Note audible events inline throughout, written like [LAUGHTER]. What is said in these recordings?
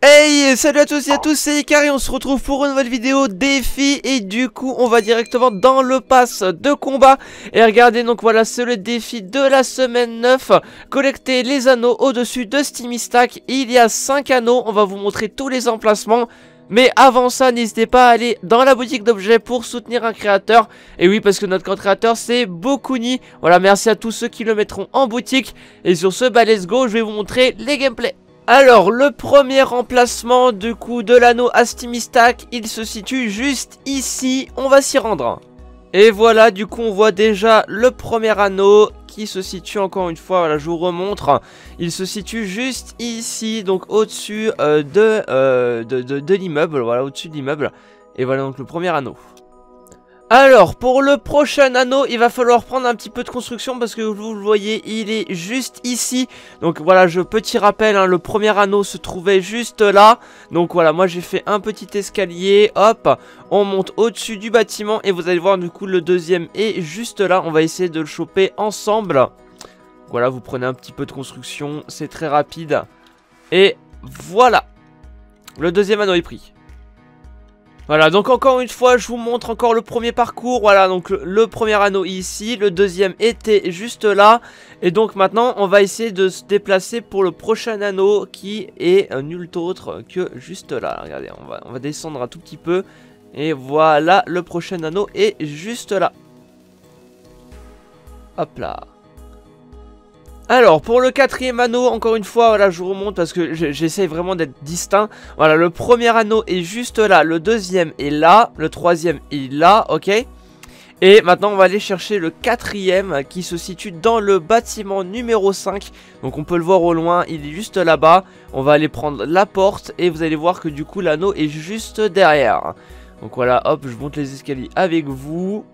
Hey, salut à tous et à tous, c'est Icar et on se retrouve pour une nouvelle vidéo défi et du coup on va directement dans le pass de combat et regardez donc voilà c'est le défi de la semaine 9 collecter les anneaux au-dessus de Steamy Stack, il y a 5 anneaux, on va vous montrer tous les emplacements mais avant ça, n'hésitez pas à aller dans la boutique d'objets pour soutenir un créateur. Et oui, parce que notre créateur, c'est Bokuni. Voilà, merci à tous ceux qui le mettront en boutique. Et sur ce, bah let's go, je vais vous montrer les gameplays. Alors, le premier emplacement du coup de l'anneau Astimistak, il se situe juste ici, on va s'y rendre. Et voilà, du coup on voit déjà le premier anneau qui se situe encore une fois, voilà je vous remontre, il se situe juste ici, donc au-dessus euh, euh, de, de, de l'immeuble, voilà au-dessus de l'immeuble. Et voilà donc le premier anneau. Alors, pour le prochain anneau, il va falloir prendre un petit peu de construction parce que vous le voyez, il est juste ici. Donc voilà, je petit rappel, hein, le premier anneau se trouvait juste là. Donc voilà, moi j'ai fait un petit escalier, hop, on monte au-dessus du bâtiment et vous allez voir du coup le deuxième est juste là. On va essayer de le choper ensemble. Voilà, vous prenez un petit peu de construction, c'est très rapide. Et voilà, le deuxième anneau est pris. Voilà, donc encore une fois, je vous montre encore le premier parcours. Voilà, donc le, premier anneau ici, le deuxième était juste là. Et donc maintenant, on va essayer de se déplacer pour le prochain anneau qui est nul autre que juste là. Regardez, on va, on va descendre un tout petit peu. Et voilà, le prochain anneau est juste là. Hop là. Alors, pour le quatrième anneau, encore une fois, voilà, je vous remonte parce que j'essaye vraiment d'être distinct. Voilà, le premier anneau est juste là, le deuxième est là, le troisième est là, ok. Et maintenant on va aller chercher le quatrième qui se situe dans le bâtiment numéro 5 Donc on peut le voir au loin, il est juste là-bas. On va aller prendre la porte et vous allez voir que du coup l'anneau est juste derrière. Donc voilà, hop, je monte les escaliers avec vous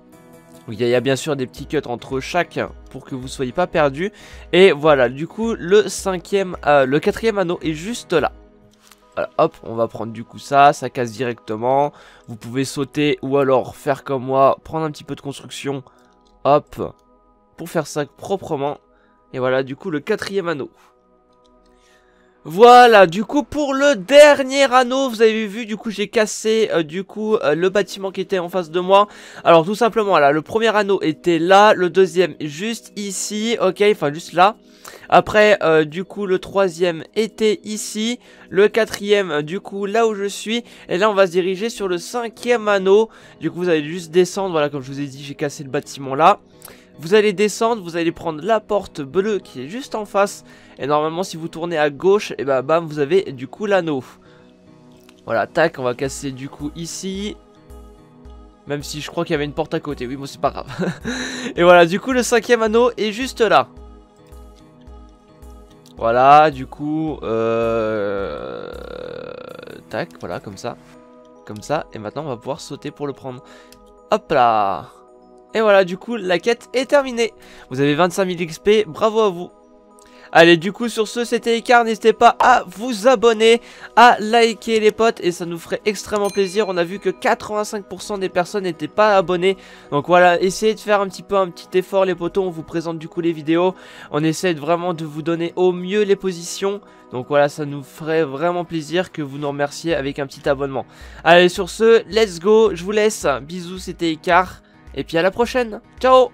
il y, a, bien sûr des petits cuts entre chaque pour que vous soyez pas perdu. Et voilà, du coup, le cinquième, euh, le quatrième anneau est juste là. hop, on va prendre du coup ça, ça casse directement. Vous pouvez sauter ou alors faire comme moi, prendre un petit peu de construction. Hop, pour faire ça proprement. Et voilà, du coup, le quatrième anneau. Voilà, du coup pour le dernier anneau, vous avez vu, du coup j'ai cassé euh, du coup euh, le bâtiment qui était en face de moi. Alors tout simplement là, le premier anneau était là, le deuxième juste ici, ok, enfin juste là. Après, euh, du coup, le troisième était ici. Le quatrième, du coup, là où je suis. Et là, on va se diriger sur le cinquième anneau. Du coup, vous allez juste descendre. Voilà, comme je vous ai dit, j'ai cassé le bâtiment là. Vous allez descendre, vous allez prendre la porte bleue qui est juste en face. Et normalement, si vous tournez à gauche, et bah bam, vous avez du coup l'anneau. Voilà, tac, on va casser du coup ici. Même si je crois qu'il y avait une porte à côté. Oui, bon, c'est pas grave. [LAUGHS] et voilà, du coup, le cinquième anneau est juste là. Voilà, du coup, euh... Tac, voilà, comme ça. Comme ça, et maintenant on va pouvoir sauter pour le prendre. Hop là et voilà, du coup, la quête est terminée. Vous avez 25 000 XP, bravo à vous. Allez, du coup, sur ce, c'était Icar. N'hésitez pas à vous abonner, à liker les potes, et ça nous ferait extrêmement plaisir. On a vu que 85% des personnes n'étaient pas abonnées. Donc voilà, essayez de faire un petit peu un petit effort, les potos. On vous présente du coup les vidéos. On essaie vraiment de vous donner au mieux les positions. Donc voilà, ça nous ferait vraiment plaisir que vous nous remerciez avec un petit abonnement. Allez, sur ce, let's go. Je vous laisse. Bisous, c'était Icar. Et puis à la prochaine. Ciao